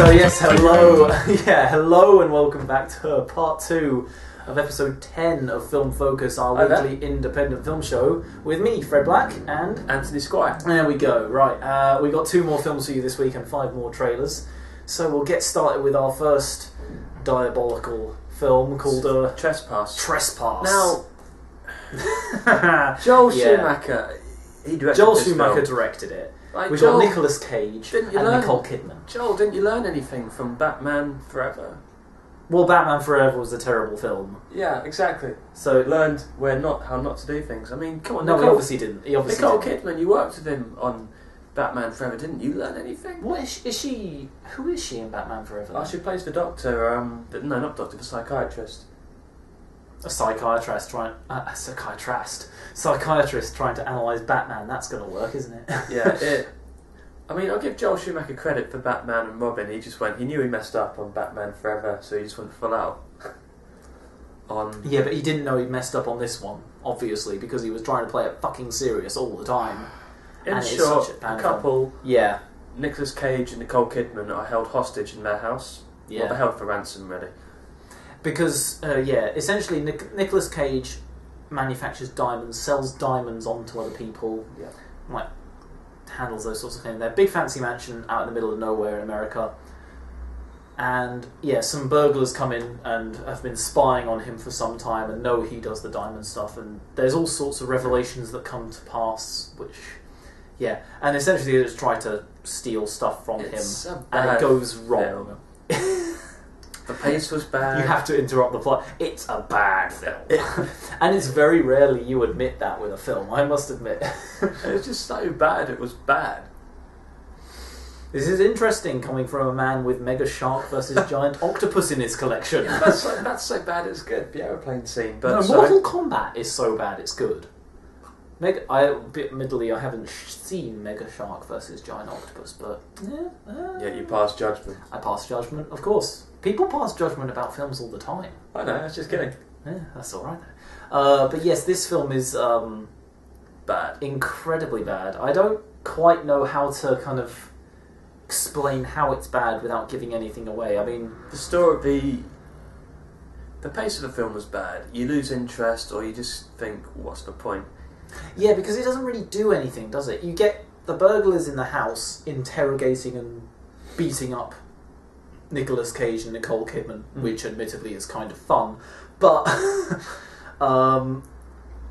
So yes, hello, yeah, hello, and welcome back to part two of episode ten of Film Focus, our Hi there. weekly independent film show, with me, Fred Black, and Anthony Squire. there we go. Right, uh, we got two more films for you this week and five more trailers. So we'll get started with our first diabolical film called uh, Trespass. Trespass. Now, now, Joel Yeah. Schumacher, he directed Joel this Schumacher film. directed it. Like, We've Joel, got Nicolas Cage didn't you and learn- Nicole Kidman. Joel, didn't you learn anything from Batman Forever? Well, Batman Forever was a terrible film, Yeah, exactly. so it Learned where not how not to do things. I mean, come on, no, he Nicole, obviously didn't. He obviously Nicole didn't. Kidman, you worked with him on Batman Forever, didn't you? Learn anything? What is she, is she? Who is she in Batman Forever? Oh, she plays the doctor. Um, the, no, not doctor, the psychiatrist. a psychiatrist trying uh, a psychiatrist psychiatrist trying to analyze Batman. That's going to work, isn't it? Yeah, it. I mean, I'll give Joel Schumacher credit for Batman and Robin. He just went. He knew he messed up on Batman Forever, so he just went full out. on yeah, but he didn't know he messed up on this one, obviously, because he was trying to play it fucking serious all the time. In And it's short, such a a bad couple, Yeah, Nicolas Cage and Nicole Kidman, are held hostage in their house. yeah. Well, they're held for ransom, really. because uh, yeah, essentially Nic- Nicolas Cage manufactures diamonds, sells diamonds onto other people, Yeah. like handles those sorts of things. They're a big fancy mansion out in the middle of nowhere in America. And yeah, some burglars come in and have been spying on him for some time and know he does the diamond stuff. And there's all sorts of revelations that come to pass, which yeah, and essentially they just try to steal stuff from It's him, a and it goes wrong. The pace was bad. You have to interrupt the plot. It's a bad film, and it's very rarely you admit that with a film. I must admit. It was just so bad. It was bad. this is interesting coming from a man with Mega Shark versus Giant Octopus in his collection. That's so, that's so bad. It's good. The aeroplane scene, but no, so- Mortal Kombat is so bad it's good. Mega, I bit admittedly I haven't sh- seen Mega Shark versus Giant Octopus, but yeah, uh, yeah, you pass judgment. I pass judgment, of course. People pass judgment about films all the time. I know. I was just kidding. Yeah, that's all right. Uh, but yes, this film is. Um, Bad. incredibly bad. I don't quite know how to kind of explain how it's bad without giving anything away. I mean, The story, the the pace of the film was bad. You lose interest, or you just think, "What's the point?" Yeah, because it doesn't really do anything, does it? You get the burglars in the house interrogating and beating up Nicolas Cage and Nicole Kidman, Mm. which admittedly is kind of fun, but um,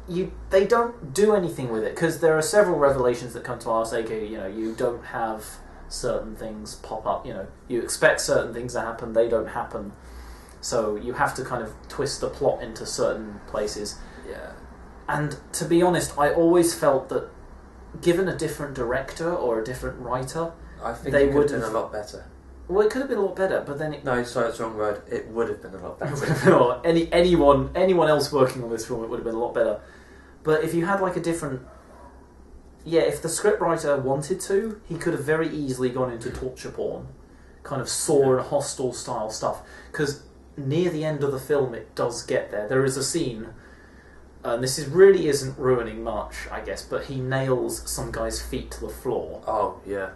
you they don't do anything with it because there are several revelations that come to us. aka, you know, you don't have certain things pop up. You know, you expect certain things to happen, they don't happen. So you have to kind of twist the plot into certain places. Yeah. And to be honest, I always felt that given a different director or a different writer, I think They it could have been a lot better. well, it could have been a lot better. But then it No, sorry, that's the wrong word. It would have been a lot better. or any anyone anyone else working on this film, it would have been a lot better. But if you had like a different, yeah, if the scriptwriter wanted to, he could have very easily gone into torture porn, kind of Saw and Hostel style stuff. Because near the end of the film, it does get there. There is a scene, and this is really isn't ruining much, I guess, but he nails some guy's feet to the floor oh yeah.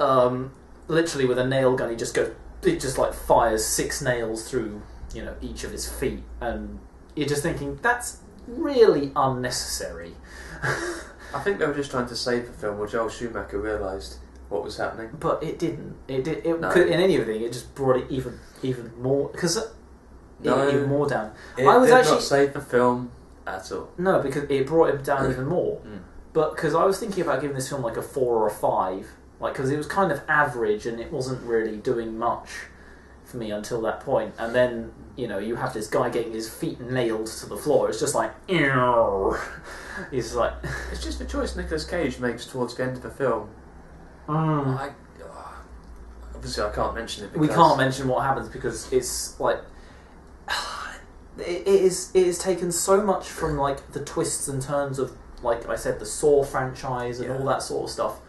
um, literally with a nail gun, he just goes, it just like fires six nails through, you know, each of his feet, and you're just thinking that's really unnecessary. I think they were just trying to save the film. Well, Joel Schumacher realised what was happening. But it didn't. It did. It No. could, in anything, it just brought it even even more because No. even more down. It I was did actually- not save the film at all. No, because it brought him down even more. Mm. But because I was thinking about giving this film like a four or a five, like because it was kind of average and it wasn't really doing much for me until that point. And then you know you have this guy getting his feet nailed to the floor. It's just like, "Ew." he's like, It's just the choice Nicolas Cage makes towards the end of the film. mm. I, oh, obviously, I can't mention it. Because we can't mention what happens because it's like. It it is. It is taken so much from like the twists and turns of, like I said, the Saw franchise and Yeah. all that sort of stuff.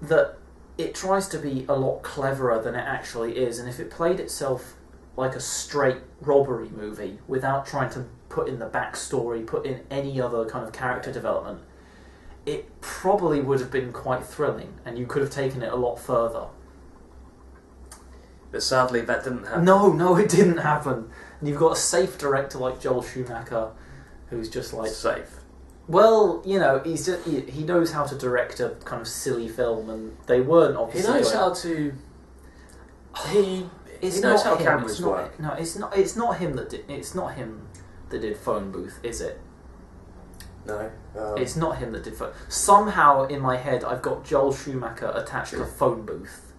That it tries to be a lot cleverer than it actually is, and if it played itself like a straight robbery movie without trying to put in the backstory, put in any other kind of character development, it probably would have been quite thrilling, and you could have taken it a lot further. But sadly, that didn't happen. No, no, it didn't happen. And you've got a safe director like Joel Schumacher, who's just like, safe. well, you know, he's just, he, he knows how to direct a kind of silly film, and they weren't obviously. He obviously. knows going- how to. He It's he knows not how him. cameras it's not, work. No, it's not. It's not him that did. It's not him that did phone booth, is it? No. Um, It's not him that did phone. Somehow in my head, I've got Joel Schumacher attached to phone booth,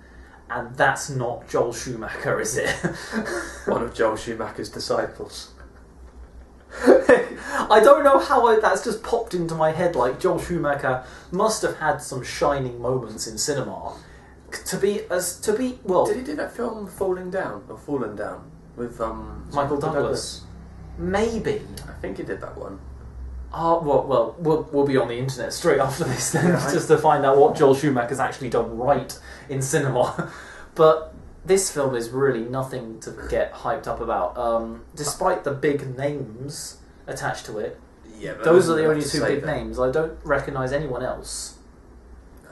and that's not Joel Schumacher, is it? one of Joel Schumacher's disciples. I don't know how I, that's just popped into my head. Like Joel Schumacher must have had some shining moments in cinema. To be as to be well, Did he do that film Falling Down or Fallen Down with um Michael Douglas. maybe. I think he did that one. Oh, well, well, we'll, we'll be on the internet straight after this then, Yeah, just to find out what Joel Schumacher's actually done right in cinema. but this film is really nothing to get hyped up about. Um, despite the big names attached to it, Yeah, but those are the only two big that. names. I don't recognise anyone else.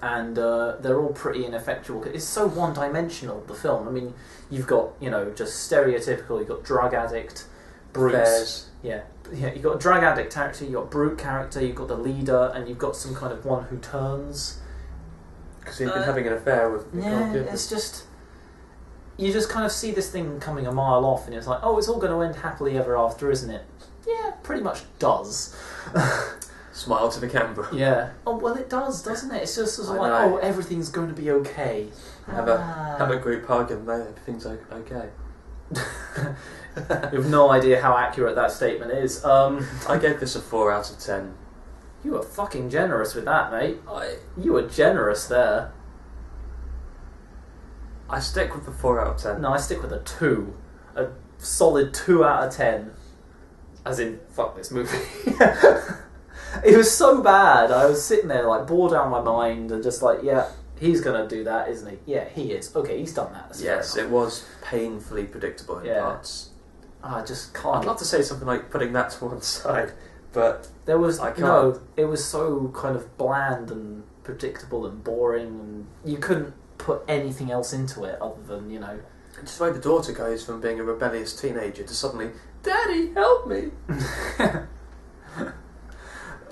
And uh, they're all pretty ineffectual. It's so one dimensional, the film. I mean, you've got, you know, just stereotypical, you've got drug addict, Bruce. Fairs. Yeah, yeah. You've got a drug addict character, you've got brute character, you've got the leader, and you've got some kind of one who turns. Because he'd been Uh, having an affair with Yeah, it's just you just kind of see this thing coming a mile off, and it's like, oh, it's all going to end happily ever after, isn't it? Yeah, pretty much does. Smile to the camera. Yeah. Oh well, it does, doesn't it? It's just sort of like, know. oh, everything's going to be okay. Have a Ah. have a group hug and then everything's okay. You have no idea how accurate that statement is. Um, I gave this a four out of ten. you were fucking generous with that, mate. I You were generous there. I stick with the four out of ten. No, I stick with a two, a solid two out of ten. As in, fuck this movie. it was so bad. I was sitting there like bored out of my mind and just like, yeah, he's gonna do that, isn't he? Yeah, he is. Okay, he's done that. That's Yes, it was painfully predictable in Yeah. parts. Ah, I just can't. I'd love to say something like putting that to one side, but There was I can't. no. It was so kind of bland and predictable and boring, and you couldn't put anything else into it other than you know. just the way the daughter goes from being a rebellious teenager to suddenly, Daddy, help me.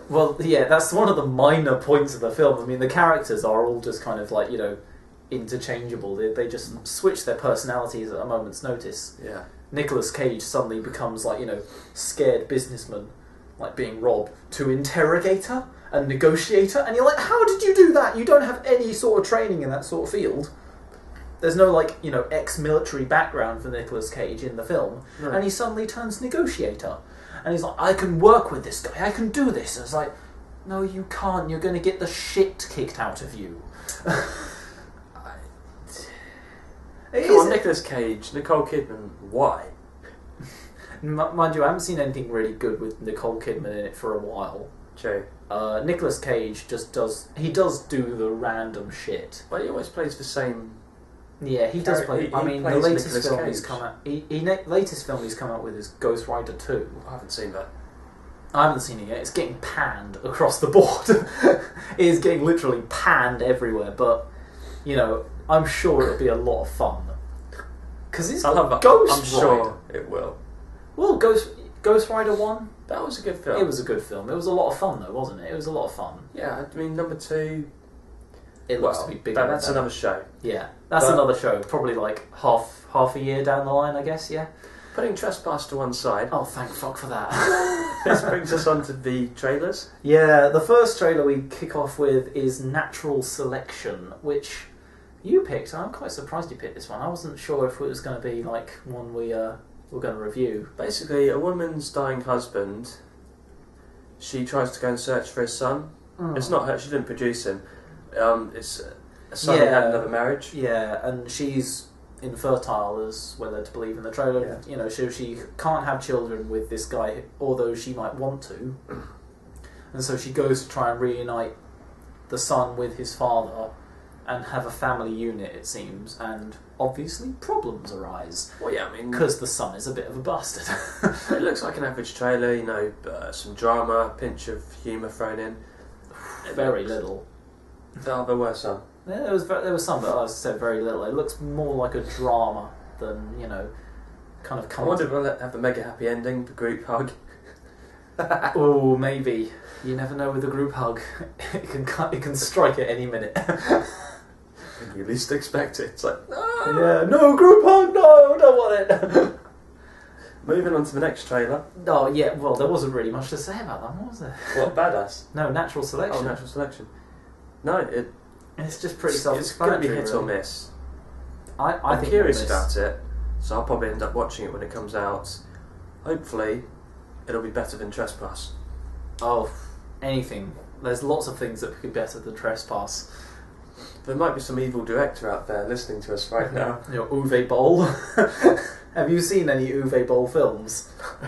Well, yeah, that's one of the minor points of the film. I mean, the characters are all just kind of like you know interchangeable. They they just switch their personalities at a moment's notice. Yeah. Nicolas Cage suddenly becomes like you know scared businessman, like being robbed, to interrogator and negotiator, and you're like, how did you do that? You don't have any sort of training in that sort of field. There's no like you know ex-military background for Nicolas Cage in the film, No. and he suddenly turns negotiator, and he's like, I can work with this guy, I can do this. And it's like, no, you can't. You're going to get the shit kicked out of you. It Come is- on, Nicolas Cage, Nicole Kidman, why? M- mind you, I haven't seen anything really good with Nicole Kidman in it for a while. True. Uh, Nicolas Cage just does. He does do the random shit. But he always plays the same. Yeah, he does play. he- I he mean, the plays latest Nicolas film he's Cage. come out. He, he ne- latest film he's come out with is Ghost Rider Two. I haven't seen that. I haven't seen it yet. It's getting panned across the board. it is getting literally panned everywhere. But you know, I'm sure it'll be a lot of fun. Because it's I love that. Ghost I'm sure it will. Well, Ghost Ghost Rider One. That was a good film. It was a good film. It was a lot of fun, though, wasn't it? It was a lot of fun. Yeah, I mean, number two. It looks well, to be bigger. that- than that's another show. Yeah, that's But- another show. Probably like half half a year down the line, I guess. Yeah. Putting Trespass to one side, Oh, thank fuck for that. this brings us on to the trailers. yeah, the first trailer we kick off with is Natural Selection, which you picked. I'm quite surprised you picked this one. I wasn't sure if it was going to be like one we uh, were going to review. Basically, a woman's dying husband. She tries to go and search for his son. It's not her. She didn't produce him. Um, it's a son who had another marriage. Yeah, and she's infertile, as whether to believe in the trailer. Yeah. You know, so she can't have children with this guy, although she might want to. And so she goes to try and reunite the son with his father, and have a family unit, it seems, and obviously problems arise Well, yeah, I mean, because the son is a bit of a bastard. it looks like an average trailer. You know, uh, some drama, a pinch of humour thrown in. Very little. Oh, there were some. Yeah, there was ve- there was some, but I said very little. It looks more like a drama than you know, kind of. I wonder if we'll have a mega happy ending, the group hug. Oh, maybe. You never know with a group hug. it can cut- it can strike at any minute. When you least expect it. It's like, no! yeah, no group hug. No, don't want it. Moving on to the next trailer. oh yeah, well there wasn't really much to say about that, was there? What, Badass? No, natural Selection. Oh, natural selection. No, it, It's just pretty it's, it's going to be hit or miss. I, I I'm think curious about it, so I'll probably end up watching it when it comes out. Hopefully, it'll be better than Trespass. Oh, anything. There's lots of things that could be better than Trespass. There might be some evil director out there listening to us right now. You know, Uwe Boll. Have you seen any Uwe Boll films?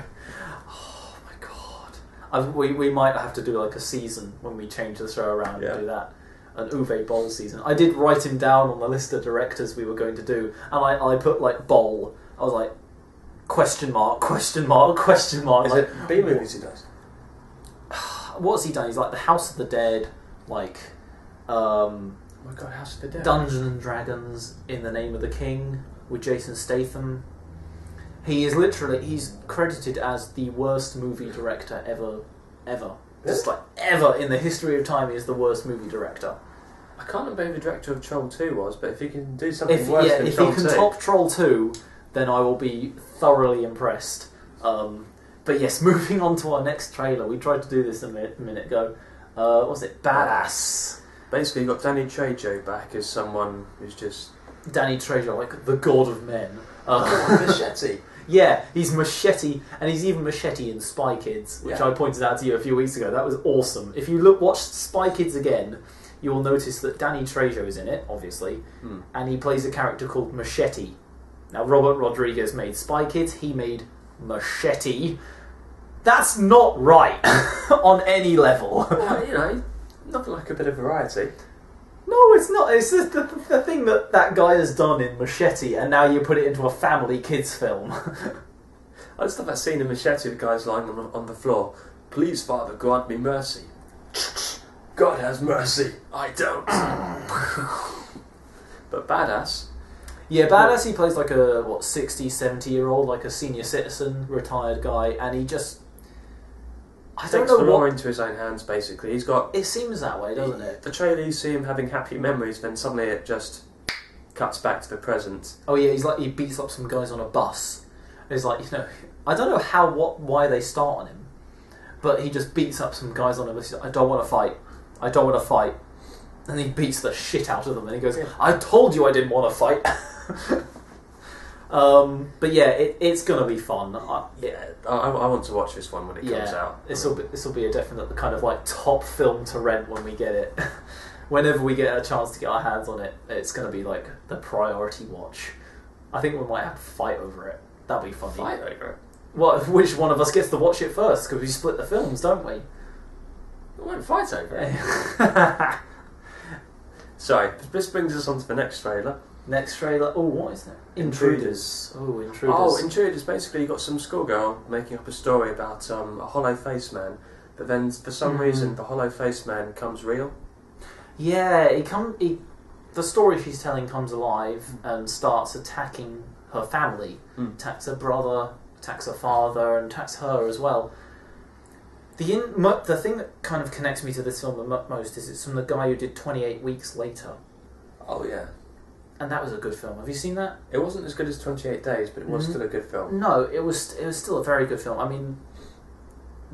oh my god. I, we, we might have to do like a season when we change the show around Yeah. and do that. An Uwe Boll season. I did write him down on the list of directors we were going to do, and I, I put like Boll. I was like, question mark, question mark, question mark. Is like, it B movies he does? What's he done? He's like the House of the Dead, like um, Oh my god, House of the Dead. Dungeons and Dragons in the Name of the King with Jason Statham. He is literally he's credited as the worst movie director ever, ever. Just like ever in the history of time, he is the worst movie director. I can't remember who the director of Troll 2 was, but if he can do something If worse yeah, than if Troll he can 2, top Troll two, then I will be thoroughly impressed. Um, but yes, moving on to our next trailer. We tried to do this a minute, a minute ago. Uh, what was it Badass? Basically, you've got Danny Trejo back as someone who's just. Danny Trejo, like the god of men. Uh, machete. Yeah, he's Machete, and he's even Machete in Spy Kids, which Yeah. I pointed out to you a few weeks ago. That was awesome. If you look, watch Spy Kids again, you will notice that Danny Trejo is in it, obviously, Hmm. and he plays a character called Machete. Now, Robert Rodriguez made Spy Kids, he made Machete. That's not right on any level. Well, you know, nothing like a bit of variety. No, it's not. It's just the, the thing that that guy has done in Machete, and now you put it into a family kids film. I just love that scene in Machete, the guy's lying on on the floor. Please, Father, grant me mercy. God has mercy. I don't. but badass. Yeah, badass. He plays like a what 60, 70 year old, like a senior citizen, retired guy, and he just I don't know the law what into his own hands. Basically, he's got it seems that way, doesn't it? the trailer. You see him having happy memories, then suddenly it just cuts back to the present. Oh yeah, he's like he beats up some guys on a bus. It's like you know, I don't know how what why they start on him, but he just beats up some guys on a bus. He's like, I don't want to fight. I don't want to fight. And he beats the shit out of them, and he goes, Yeah. "I told you I didn't want to fight." um, but yeah, it, it's gonna be fun. I, Yeah, I, I want to watch this one when it comes out. This will be this will be a definite kind of like top film to rent when we get it. Whenever we get a chance to get our hands on it, it's going to be like the priority watch. I think we might have to fight over it. That'll be funny. fight over it. Well, which one of us gets to watch it first? Because we split the films, don't we? We won't fight over it. Sorry, this brings us on to the next trailer. Next trailer. Oh, what is that? Intruders. Oh, intruders. Oh, Intruders. Basically, you got some schoolgirl making up a story about um, a hollow face man, but then for some Mhm. reason the hollow face man comes real. Yeah, he come. He, the story she's telling comes alive and starts attacking her family. Mm. Attacks her brother, attacks her father, and attacks her as well. The in, the thing that kind of connects me to this film the mo- most is it's from the guy who did Twenty Eight Weeks Later, Oh yeah, and that was a good film. Have you seen that? it wasn't as good as Twenty Eight Days, but it was Mhm. still a good film. No, it was. It was still a very good film. I mean,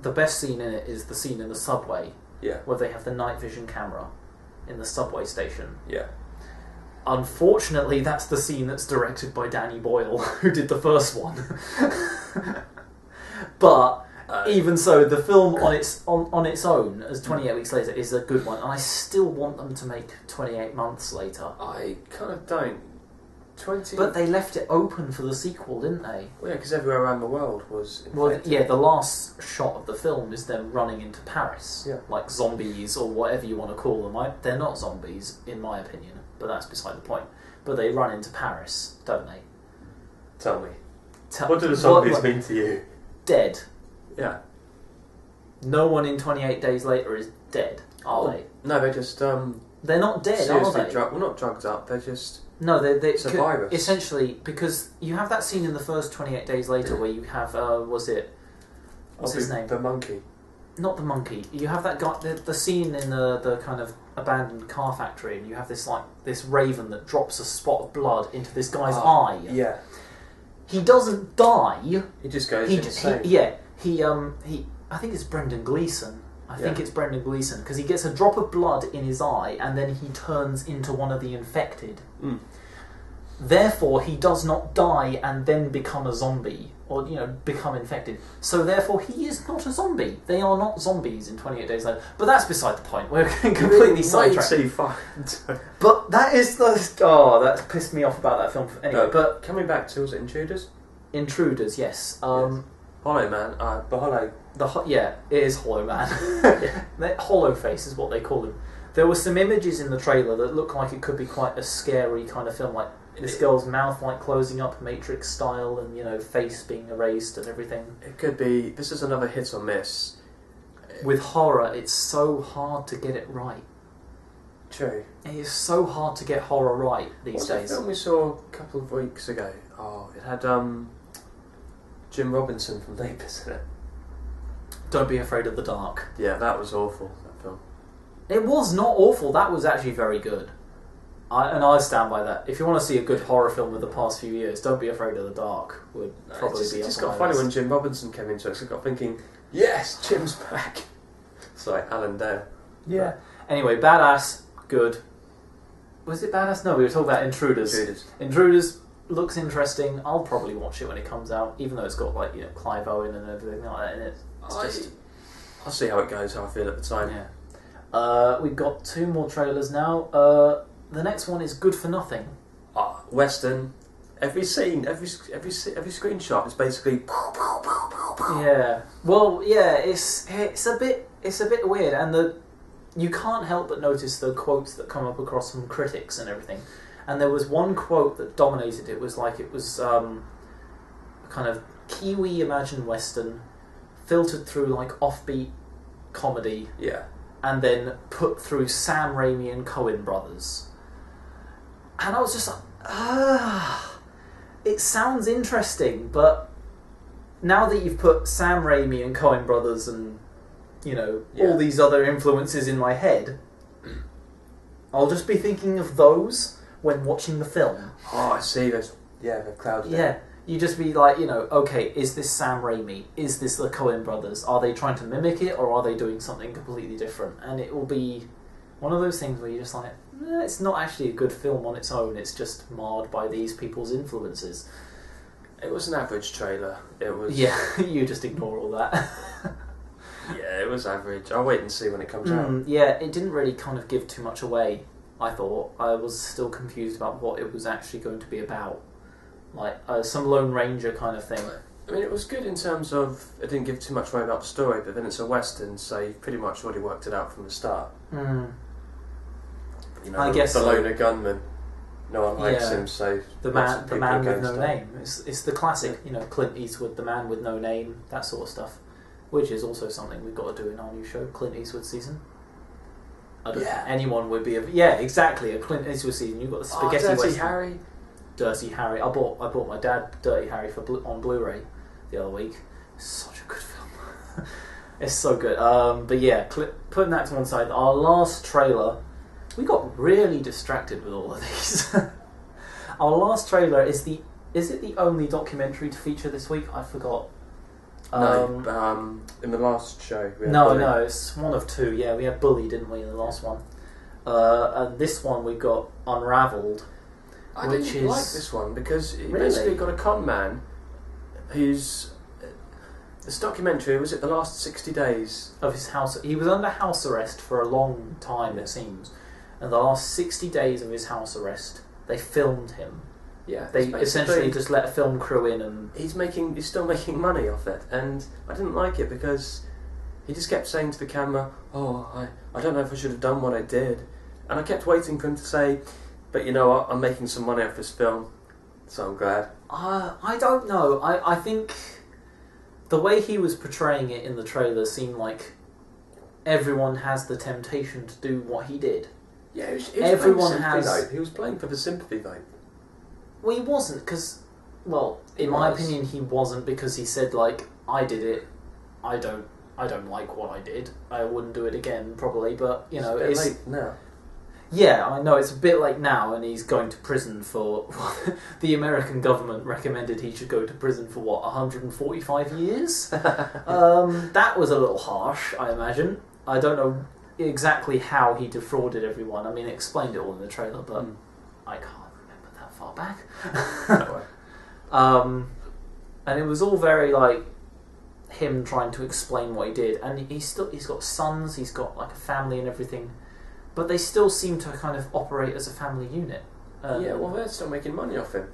the best scene in it is the scene in the subway Yeah, where they have the night vision camera in the subway station. yeah. Unfortunately, that's the scene that's directed by Danny Boyle, who did the first one. but Uh, even so, the film on its on, on its own, as Twenty Eight Weeks Later, is a good one, and I still want them to make Twenty Eight Months Later. I kind of don't. Twenty. But they left it open for the sequel, didn't they? well, yeah, because everywhere around the world was. Well, infected. yeah, the last shot of the film is them running into Paris, Yeah. like zombies or whatever you want to call them. I, they're not zombies, in my opinion. but that's beside the point. But they run into Paris, don't they? Tell me. Tell- What do the zombies mean to you? Dead. Yeah. No one in 28 days later is dead, are Oh, they? No, they're just um, They're not dead, seriously are they? drugged. Well, not drugged up. They're just. No, they, they It's a could- virus. essentially because you have that scene in the first 28 days later where you have uh, was it what's his name? The monkey. Not the monkey. You have that guy the, the scene in the the kind of abandoned car factory and you have this like this raven that drops a spot of blood into this guy's Ah, eye. Yeah. He doesn't die. He just goes He, insane. he yeah, he um he I think it's Brendan Gleeson. I think it's Brendan Gleeson because he gets a drop of blood in his eye and then he turns into one of the infected. Mm. Therefore, he does not die and then become a zombie or you know become infected. So therefore, he is not a zombie. They are not zombies in Twenty Eight Days Later. But that's beside the point. We're completely Wait sidetracked. till you find. But that is the oh, that's pissed me off about that film. Anyway, No. but Coming back to was it Intruders? Intruders, yes. Um, Hollow Man. Uh, but Hollow. The ho- yeah, it is Hollow Man. Hollow Face is what they call him. There were some images in the trailer that looked like it could be quite a scary kind of film, like this girl's mouth like closing up Matrix style, and you know face being erased and everything. It could be. This is another hit or miss. With horror, it's so hard to get it right. True. It is so hard to get horror right these What's days. film we saw a couple of weeks ago? Oh, it had um, Jim Robinson from Neighbours in it. Don't be afraid of the dark. Yeah, that was awful. That film. It was not awful. That was actually very good. I, and I stand by that. If you want to see a good horror film of the past few years, Don't Be Afraid of the Dark would probably it just, be it just got funny when Jim Robinson came into it. I got thinking, yes, Jim's back. Sorry, Alan Dale. Yeah. Anyway, badass, good. Was it badass? No, we were talking about Intruders. Intruders. Intruders looks interesting. I'll probably watch it when it comes out, even though it's got like you know Clive Owen and everything like that in it. It's I, just I'll see how it goes. How I feel at the time. yeah. Uh, we've got two more trailers now. Uh, the next one is Good for Nothing. Ah, Western. Every scene, every every every screenshot is basically. Yeah. Well, yeah. It's it's a bit it's a bit weird, and the you can't help but notice the quotes that come up across from critics and everything. And there was one quote that dominated. It was like it was um, a kind of Kiwi Imagine Western, filtered through like offbeat comedy, Yeah. and then put through Sam Raimi and Coen brothers. And I was just like, ah, it sounds interesting, but now that you've put Sam Raimi and Coen brothers and you know Yeah. all these other influences in my head, I'll just be thinking of those when watching the film. Oh, I see. There's yeah, they've clouded it. Yeah, you just be like, you know, okay, is this Sam Raimi? Is this the Coen brothers? Are they trying to mimic it, or are they doing something completely different? And it will be one of those things where you're just like, eh, it's not actually a good film on its own. It's just marred by these people's influences. It was an average trailer. It was. Yeah, you just ignore all that. Yeah, it was average. I'll wait and see when it comes out. Mm, yeah, it didn't really kind of give too much away. I thought I was still confused about what it was actually going to be about, like uh, some Lone Ranger kind of thing. I mean, it was good in terms of it didn't give too much away about the story, but then it's a western, so you've pretty much already worked it out from the start. Mm. You know, I the, guess the so. loner gunman. No one likes Yeah. him, so The man, the man with no name. It's, it's the classic, you know, Clint Eastwood, the man with no name, that sort of stuff. Which is also something we've got to do in our new show, Clint Eastwood season. I don't Yeah. anyone would be. A, yeah, exactly. A Clint Eastwood season. You've got the spaghetti. Oh, spaghetti Dirty western, Harry. Dirty Harry. I bought I bought my dad Dirty Harry for Blu- on Blu-ray the other week. It's such a good film. it's so good. Um, but yeah, cl- putting that to one side, our last trailer, we got really distracted with all of these. our last trailer is the is it the only documentary to feature this week? I forgot. No, Um, um, in the last show. we had no, Bully. no, it's one of two. Yeah, we had Bully, didn't we, in the last one? Uh, and this one we got Unraveled. I which didn't is- like this one because he Really? basically got a con man who's. This documentary was it the last sixty days? of his house. He was under house arrest for a long time, it seems. And the last 60 days of his house arrest, they filmed him. Yeah, They essentially just let a film crew in and. he's making he's still making money off it and I didn't like it because he just kept saying to the camera oh I, I don't know if I should have done what I did and I kept waiting for him to say But you know what? I'm making some money off this film, so I'm glad. Uh, I don't know. I, I think the way he was portraying it in the trailer seemed like everyone has the temptation to do what he did. Yeah, he was, he was Everyone has- vote. He was playing for the sympathy vote. Well, he wasn't because, well, in He my was. opinion, he wasn't because he said like, "I did it. I don't. I don't like what I did. I wouldn't do it again, probably." But you know, it's, a bit it's late now. yeah, I know it's a bit late now, and he's going to prison for. the American government recommended he should go to prison for what 145 years. um, that was a little harsh, I imagine. I don't know exactly how he defrauded everyone. I mean, it explained it all in the trailer, but Mm. I can't far back. Um, and it was all very like him trying to explain what he did, and he's still he's got sons, he's got like a family and everything, but they still seem to kind of operate as a family unit. Um, yeah, well, they're still making money off him.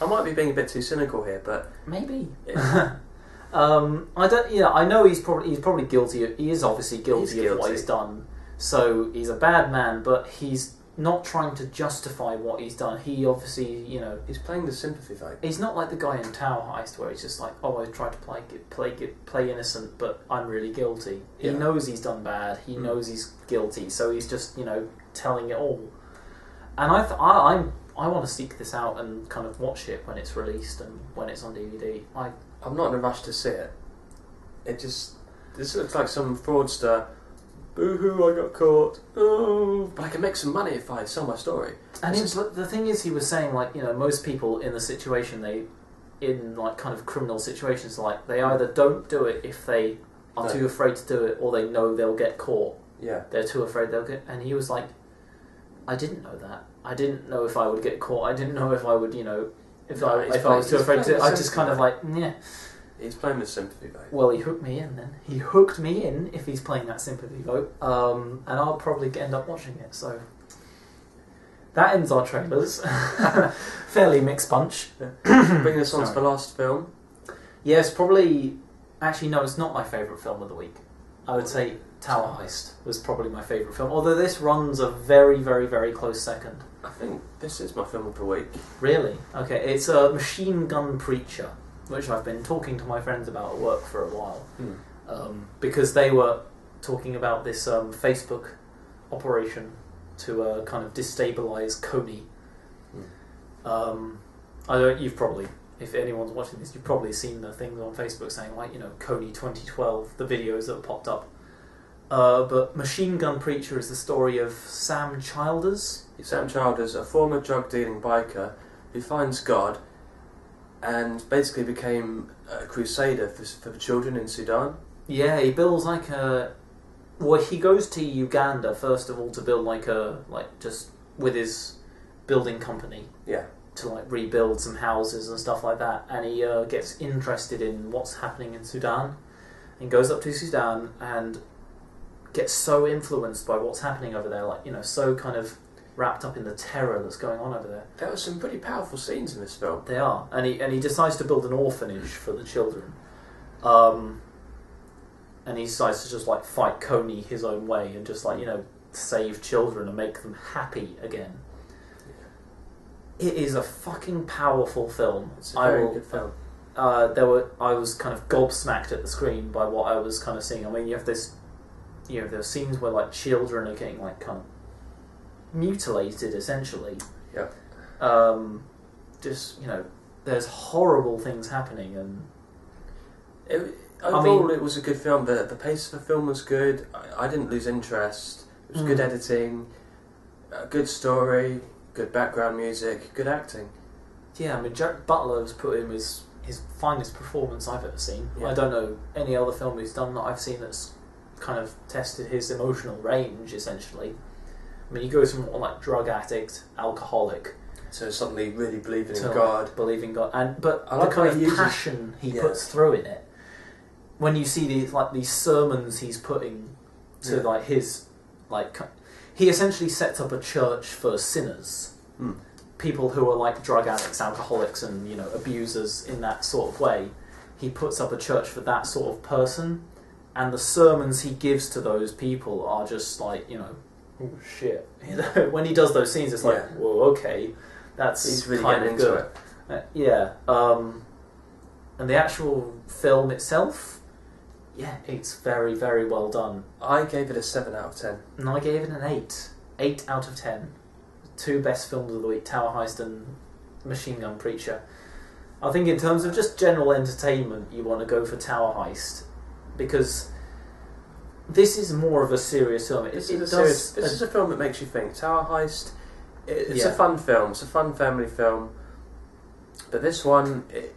I might be being a bit too cynical here, but maybe. Yeah. um, I don't. Yeah, I know he's probably he's probably guilty. Of, he is obviously guilty, He's of what he's done. So he's a bad man, but he's not trying to justify what he's done. He obviously, you know, he's playing the sympathy vote. He's not like the guy in Tower Heist where he's just like, oh, I tried to play play play innocent, but I'm really guilty. He Yeah. knows he's done bad. He Mm. knows he's guilty, so he's just you know telling it all. And I th- I I'm, I want to seek this out and kind of watch it when it's released and when it's on DVD. I I'm not in a rush to see it. It just this looks like some fraudster. Boo hoo! I got caught. Oh, but I can make some money if I sell my story. and It's it's, the thing is, he was saying like you know most people in the situation they in like kind of criminal situations like they either don't do it if they are No. too afraid to do it or they know they'll get caught. Yeah, they're too afraid they'll get. And he was like, I didn't know that. I didn't know if I would get caught. I didn't know if I would, you know, if No, I if I was too afraid to. I just kind of like, yeah. He's playing the sympathy vote. Well, he hooked me in. Then he hooked me in if he's playing that sympathy vote. Um, and I'll probably end up watching it. So that ends our trailers. Fairly mixed bunch. Bring us on to the last film. Yes, probably. Actually, no, it's not my favourite film of the week. I would say Tower Heist was probably my favourite film. Although this runs a very, very, very close second. I think this is my film of the week. Really? Okay, it's a Machine Gun Preacher, which I've been talking to my friends about at work for a while. Hmm. Um, because they were talking about this um, Facebook operation to uh, kind of destabilize Kony. Hmm. Um, I don't. You've probably, if anyone's watching this, you've probably seen the things on Facebook saying like, you know, Kony 2012, the videos that popped up. Uh, but Machine Gun Preacher is the story of Sam Childers. Sam Childers, a former drug dealing biker who finds God and basically became a crusader for, for the children in Sudan. Yeah, he builds like a. Well, he goes to Uganda first of all to build like a like just with his building company Yeah. to like rebuild some houses and stuff like that, and he uh, gets interested in what's happening in Sudan, and goes up to Sudan and gets so influenced by what's happening over there, like you know, so kind of wrapped up in the terror that's going on over there. There were some pretty powerful scenes in this film. They are, and he and he decides to build an orphanage for the children, um, and he decides to just like fight Kony his own way and just like you know save children and make them happy again. It is a fucking powerful film. It's a I very will- good film. Uh, there were I was kind of gobsmacked at the screen by what I was kind of seeing. I mean, you have this, you know, there are scenes where like children are getting like kind of mutilated essentially. Yeah. Um, just you know, there's horrible things happening, and It, I overall, mean- it was a good film. The, the pace of the film was good. I, I didn't lose interest. It was good Mm. editing, a good story, good background music, good acting. yeah, I mean, Jack Butler's put him his his finest performance I've ever seen. Yeah. I don't know any other film he's done that I've seen that's kind of tested his emotional range. Essentially, I mean, he goes from like drug addict, alcoholic. So suddenly really believing in to God. believing God, and but I the like kind of uses- passion he Yeah. puts through in it. When you see these like these sermons he's putting to Yeah. like his like he essentially sets up a church for sinners, Hmm. people who are like drug addicts, alcoholics, and you know abusers in that sort of way. He puts up a church for that sort of person, and the sermons he gives to those people are just like you know oh shit. You know, when he does those scenes, it's like, Yeah. whoa, okay, that's He's really kind getting of into good. it. Uh, yeah. Um, and the actual film itself, yeah, it's very, very well done. I gave it a seven out of ten. And I gave it an 8. 8 out of 10. Two best films of the week Tower Heist and Machine Gun Preacher. I think, in terms of just general entertainment, you want to go for Tower Heist because this is more of a serious film. It, This it is a does. serious, This is a film that makes you think. Tower Heist. it- It's Yeah. a fun film. It's a fun family film. But this one, it,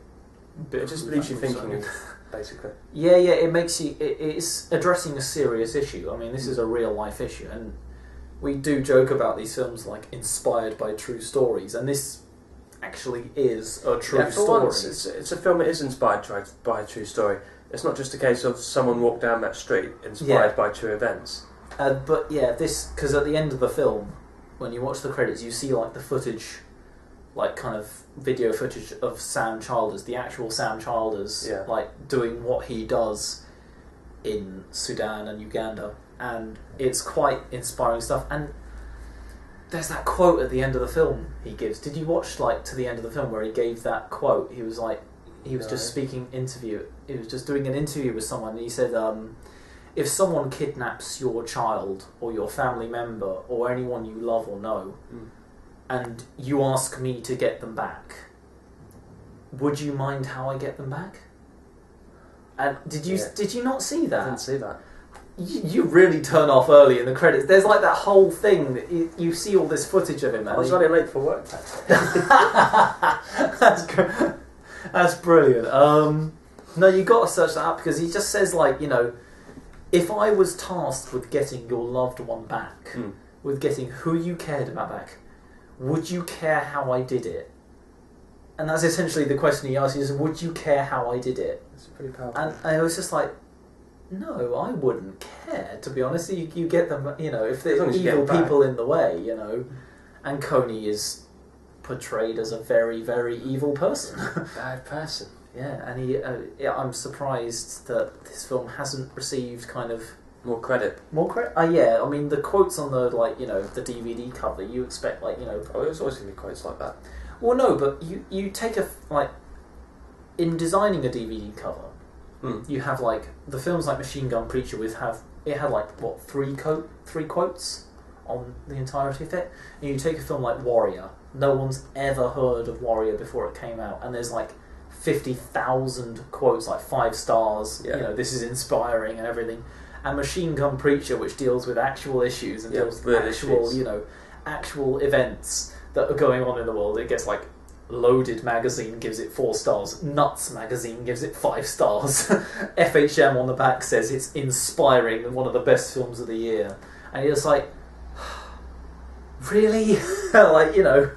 it just leaves you thinking, basically. Yeah, yeah, it makes you. It, it's addressing a serious issue. I mean, this is a mm. real life issue, and we do joke about these films like inspired by true stories, and this actually is a true yeah, for story. once, it's, it's a film that is inspired by, by a true story. It's not just a case of someone walked down that street inspired Yeah. by true events. Uh, but yeah, this because at the end of the film, when you watch the credits, you see like the footage, like kind of video footage of Sam Childers, the actual Sam Childers, Yeah. like doing what he does in Sudan and Uganda, and it's quite inspiring stuff. And there's that quote at the end of the film he gives. Did you watch like to the end of the film where he gave that quote? He was like, he was just No. speaking interview. He was just doing an interview with someone. And he said, um, if someone kidnaps your child or your family member or anyone you love or know, Mm. and you ask me to get them back, would you mind how I get them back? And did you Yeah. did you not see that? I didn't see that. You, you really turn off early in the credits. There's like that whole thing that you, you see all this footage of him. I was running late for work. that's. That's brilliant. Um, no, you got to search that up because he just says like you know, if I was tasked with getting your loved one back, Mm. with getting who you cared about back, would you care how I did it? And that's essentially the question he asks: is Would you care how I did it? It's pretty powerful. And I was just like, no, I wouldn't care. To be honest, you, you get them. You know, if As there's long as you get evil people in the way, you know, and Kony is portrayed as a very, very evil person. Bad person. Yeah, and he. Uh, yeah, I'm surprised that this film hasn't received kind of More credit. more credit. Uh, yeah, I mean the quotes on the like you know the DVD cover. You expect like you know Oh, there's always going to be quotes like that. well, no, but you you take a like in designing a DVD cover, Hmm. you have like the films like Machine Gun Preacher with have it had like what three co- three quotes on the entirety of it, and you take a film like Warrior. No one's ever heard of Warrior before it came out, and there's like fifty thousand quotes, like five stars. Yeah. You know, this is inspiring and everything. And Machine Gun Preacher, which deals with actual issues and Yeah, deals with actual, issues. you know, actual events that are going on in the world. It gets like Loaded magazine gives it four stars. Nuts magazine gives it five stars. FHM on the back says it's inspiring and one of the best films of the year. And you're just like, really? like you know,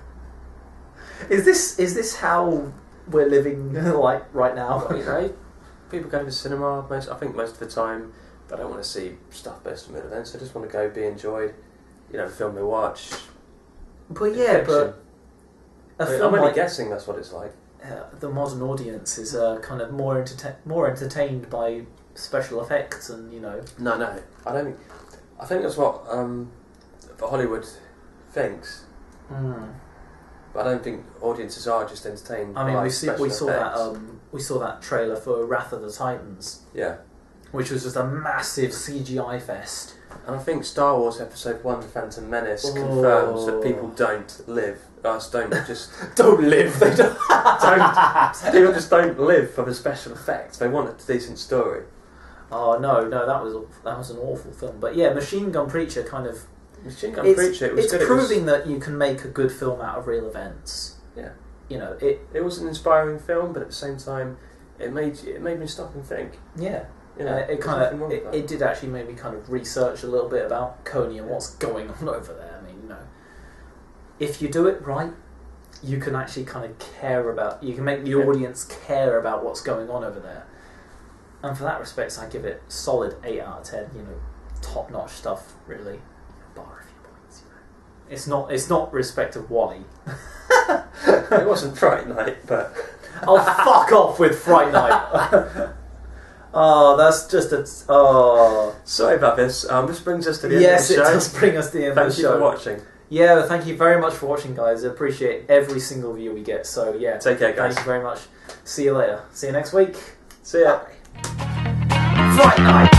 is this is this how we're living like right now? Well, you know, people go to the cinema. Most, I think most of the time, they don't want to see stuff based on real events. They just want to go, be enjoyed. You know, film they watch. But yeah, fiction. but I mean, I'm only like guessing that's what it's like. uh, the modern audience is uh, kind of more more entertained by special effects and you know No, no, I don't. I think that's what um, Hollywood thinks. But I don't think audiences are just entertained. I mean, by we see, we saw that um, we saw that trailer for Wrath of the Titans, yeah, which was just a massive CGI fest. and I think Star Wars Episode One: The Phantom Menace confirms that people Oh. don't live. Us don't just Don't live. They don't. don't. people just don't live for the special effects. They want a decent story. Oh no, no, that was that was an awful film. But yeah, Machine Gun Preacher kind of It's, Preacher. It was it's good. It was- proving that you can make a good film out of real events. Yeah. You know it. It was an inspiring film, but at the same time, it made it made me stop and think. Yeah. You know, Uh, it kind of it, it did actually make me kind of research a little bit about Kony and what's going on over there. I mean, you know, if you do it right, you can actually kind of care about. You can make the Yeah. audience care about what's going on over there. And for that respect, I give it solid eight out of ten. You know, top notch stuff. Really, bar a few points. You know, it's not it's not respect of Wally. it wasn't Fright Night, but I'll fuck off with Fright Night. Oh, that's just a. Oh. Sorry about this. Um, this brings us to the end Yes, of the show. Yes, it does bring us to the end Thank of the show. Thank you for watching. Yeah, thank you very much for watching, guys. I appreciate every single view we get. So, yeah, Take care, guys. thank you very much. See you later. See you next week. See ya. Fright night.